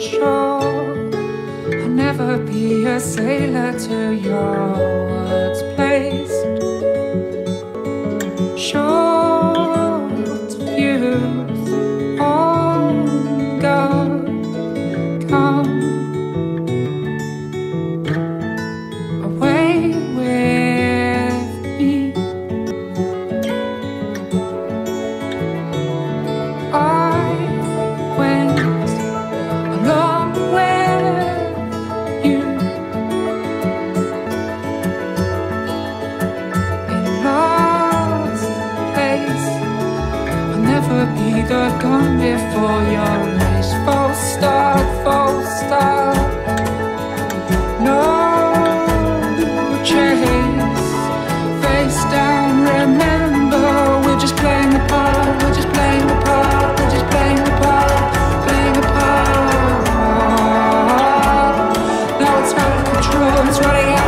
shore. I'll never be a sailor to your words. be the gun before your eyes. False start, false start No chase. Face down, remember We're just playing the part, we're just playing the part We're just playing the part, playing the part. Now it's out of control, it's running out.